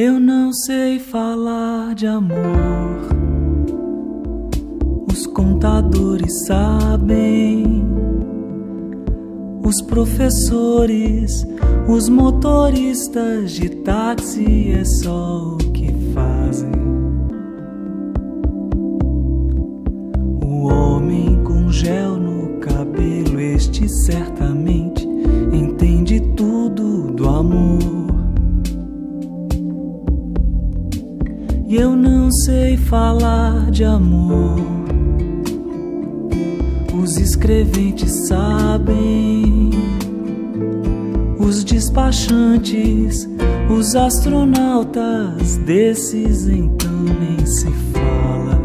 Eu não sei falar de amor. Os contadores sabem, os professores, os motoristas de táxi é só o que fazem. O homem com gel no cabelo, este certamente entende tudo do amor. Eu não sei falar de amor. Os escreventes sabem, os despachantes, os astronautas, desses então nem se fala.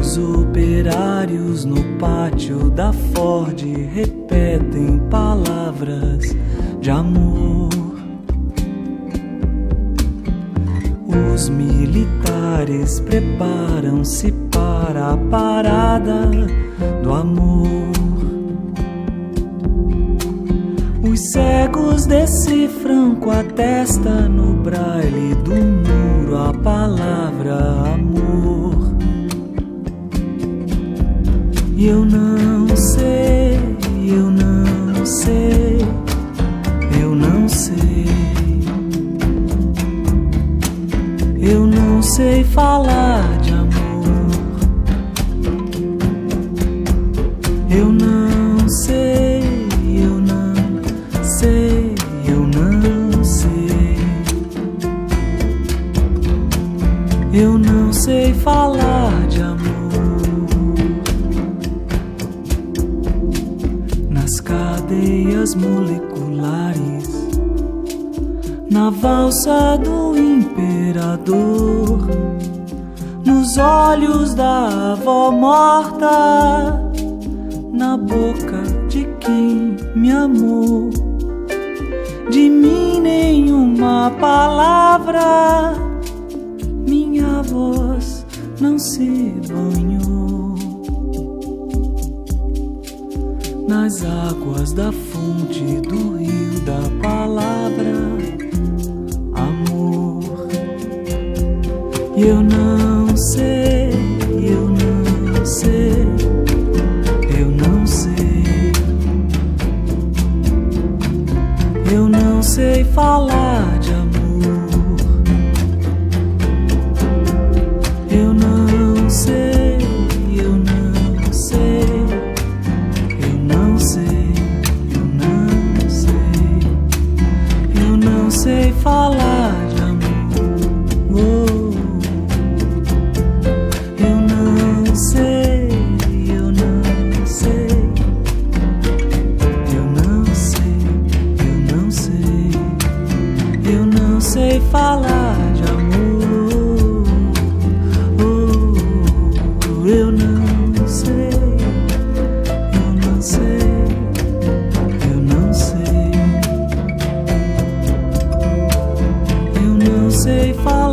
Os operários no pátio da Ford repetem palavras de amor. Os militares preparam-se para a parada do amor. Os cegos decifram com a testa no braille do muro a palavra amor. E eu não sei falar de amor. Eu não sei, eu não sei, eu não sei. Eu não sei falar de amor. Nas cadeias moleculares na valsa do imperador, nos olhos da avó morta, na boca de quem me amou. De mim nenhuma palavra, minha voz não se banhou nas águas da fonte do rio da palavra amor. Eu não sei, eu não sei, eu não sei. Eu não sei falar sei falar de amor. Oh, eu não sei, eu não sei, eu não sei, eu não sei falar.